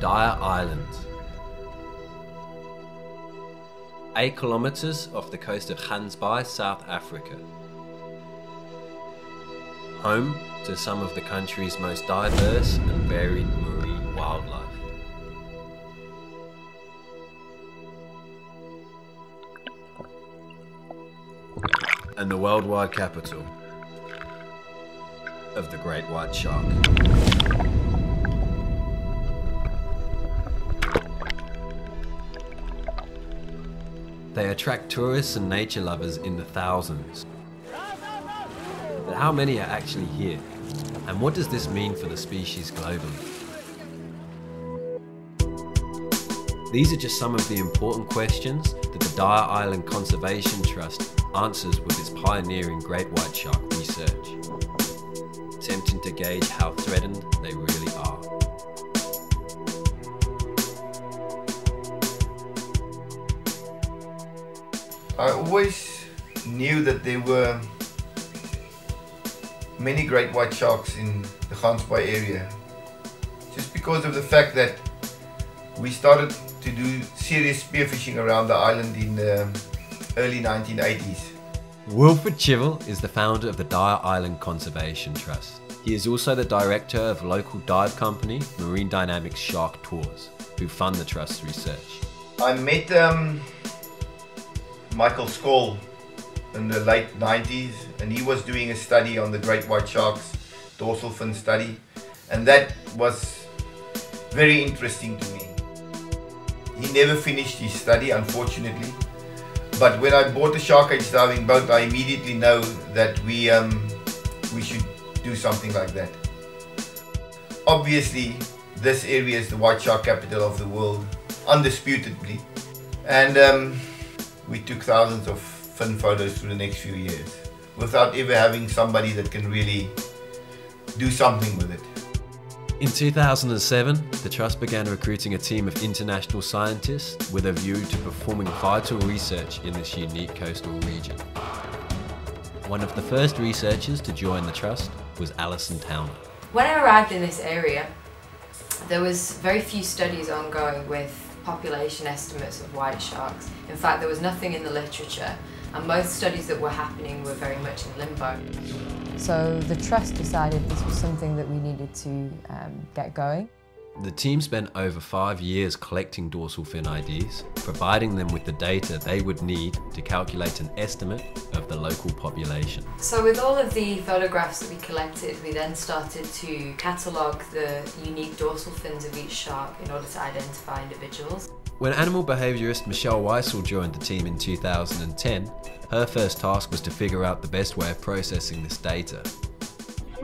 Dyer Island. 8 kilometers off the coast of Gansbaai, South Africa. Home to some of the country's most diverse and varied marine wildlife. And the worldwide capital of the great white shark. They attract tourists and nature lovers in the thousands. But how many are actually here? And what does this mean for the species globally? These are just some of the important questions that the Dyer Island Conservation Trust answers with its pioneering great white shark research, attempting to gauge how threatened they really are. I always knew that there were many great white sharks in the Gansbaai area. Just because of the fact that we started to do serious spearfishing around the island in the early 1980s. Wilfred Chivell is the founder of the Dyer Island Conservation Trust. He is also the director of local dive company Marine Dynamics Shark Tours, who fund the trust's research. I met um, Michael Scholl in the late 90s and he was doing a study on the great white sharks, dorsal fin study, and that was very interesting to me. He never finished his study, unfortunately, but when I bought the Shark Age diving boat, I immediately know that we um, we should do something like that. Obviously, this area is the white shark capital of the world, undisputably, and um, we took thousands of fin photos through the next few years without ever having somebody that can really do something with it. In 2007, the Trust began recruiting a team of international scientists with a view to performing vital research in this unique coastal region. One of the first researchers to join the Trust was Alison Towner. When I arrived in this area, there was very few studies ongoing with population estimates of white sharks. In fact, there was nothing in the literature, and most studies that were happening were very much in limbo. So the Trust decided this was something that we needed to um, get going. The team spent over five years collecting dorsal fin IDs, providing them with the data they would need to calculate an estimate of the local population. So with all of the photographs that we collected, we then started to catalogue the unique dorsal fins of each shark in order to identify individuals. When animal behaviourist Michelle Wcisel joined the team in 2010, her first task was to figure out the best way of processing this data.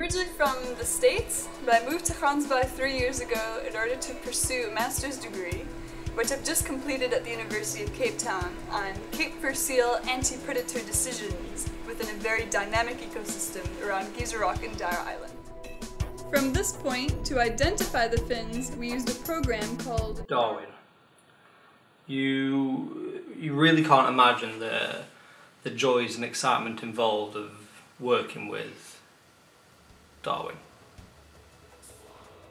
Originally from the States, but I moved to Gansbaai three years ago in order to pursue a master's degree, which I've just completed at the University of Cape Town on Cape Fur Seal anti-predator decisions within a very dynamic ecosystem around Geyser Rock and Dyer Island. From this point, to identify the fins, we used a program called Darwin. You you really can't imagine the the joys and excitement involved of working with Darwin.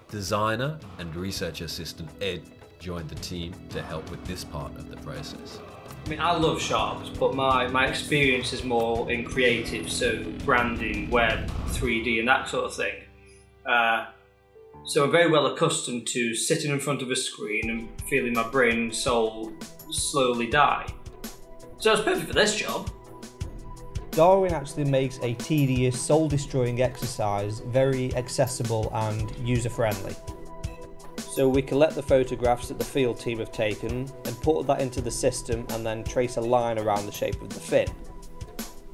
Designer and research assistant Ed joined the team to help with this part of the process. I mean, I love sharks, but my, my experience is more in creative, so branding, web, 3D, and that sort of thing. Uh, so I'm very well accustomed to sitting in front of a screen and feeling my brain and soul slowly die. So it's perfect for this job. Darwin actually makes a tedious, soul destroying exercise very accessible and user friendly. So we collect the photographs that the field team have taken put that into the system and then trace a line around the shape of the fin.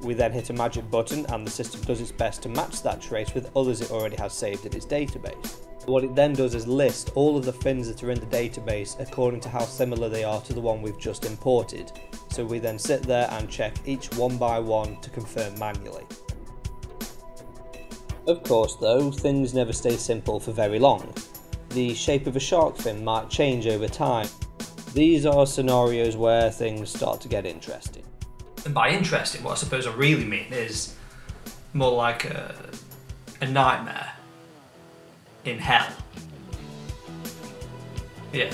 We then hit a magic button and the system does its best to match that trace with others it already has saved in its database. What it then does is list all of the fins that are in the database according to how similar they are to the one we've just imported. So we then sit there and check each one by one to confirm manually. Of course though, things never stay simple for very long. The shape of a shark fin might change over time. These are scenarios where things start to get interesting. And by interesting, what I suppose I really mean is more like a, a nightmare in hell. Yeah.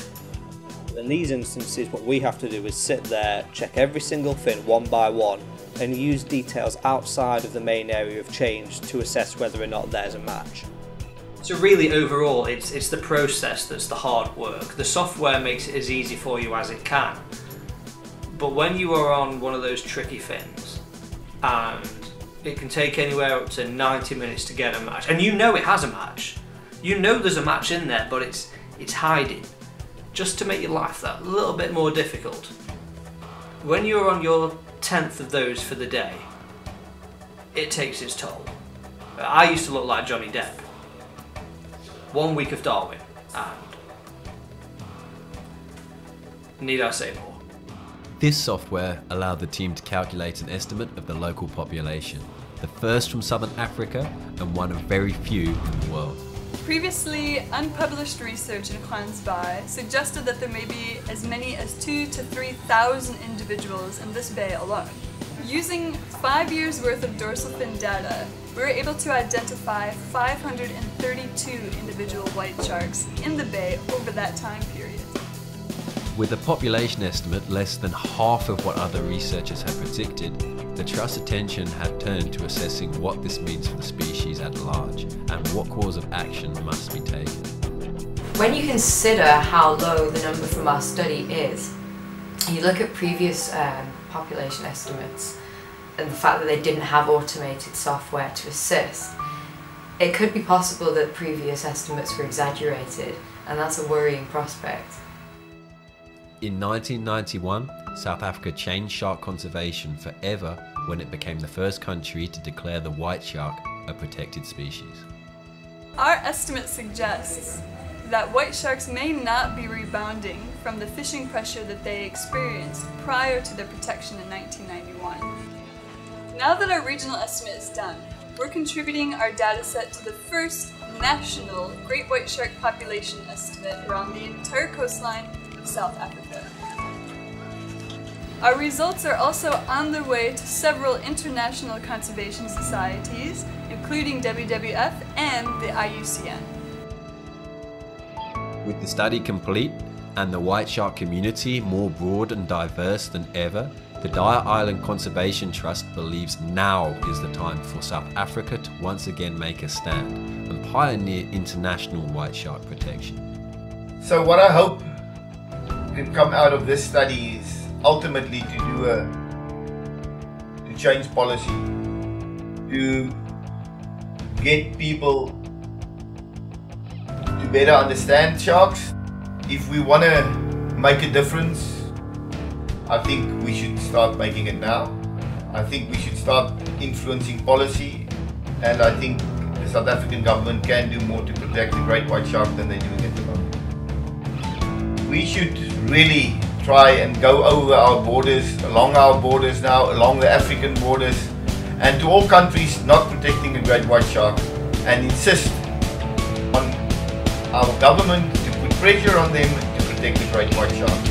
In these instances, what we have to do is sit there, check every single fin one by one, and use details outside of the main area of change to assess whether or not there's a match. So really, overall, it's it's the process that's the hard work. The software makes it as easy for you as it can. But when you are on one of those tricky fins, and it can take anywhere up to 90 minutes to get a match, and you know it has a match, you know there's a match in there, but it's it's hiding, just to make your life that little bit more difficult. When you're on your tenth of those for the day, it takes its toll. I used to look like Johnny Depp one week of Darwin, and need I say more? This software allowed the team to calculate an estimate of the local population, the first from southern Africa and one of very few in the world. Previously, unpublished research in Bay suggested that there may be as many as two to 3,000 individuals in this bay alone. Using five years worth of dorsal fin data, we were able to identify 532 individual white sharks in the bay over that time period. With a population estimate less than half of what other researchers had predicted, the Trust's attention had turned to assessing what this means for the species at large what course of action must be taken. When you consider how low the number from our study is, you look at previous um, population estimates and the fact that they didn't have automated software to assist, it could be possible that previous estimates were exaggerated, and that's a worrying prospect. In 1991, South Africa changed shark conservation forever when it became the first country to declare the white shark a protected species. Our estimate suggests that white sharks may not be rebounding from the fishing pressure that they experienced prior to their protection in 1991. Now that our regional estimate is done, we're contributing our dataset to the first national great white shark population estimate around the entire coastline of South Africa. Our results are also on their way to several international conservation societies, including WWF and the IUCN. With the study complete and the white shark community more broad and diverse than ever, the Dyer Island Conservation Trust believes now is the time for South Africa to once again make a stand and pioneer international white shark protection. So what I hope can come out of this study is ultimately to do a to change policy, to get people to better understand sharks. If we want to make a difference I think we should start making it now. I think we should start influencing policy, and I think the South African government can do more to protect the great white shark than they're doing at the moment. We should really try and go over our borders, along our borders now, along the African borders, and to all countries not protecting the great white shark, and insist on our government to put pressure on them to protect the great white shark.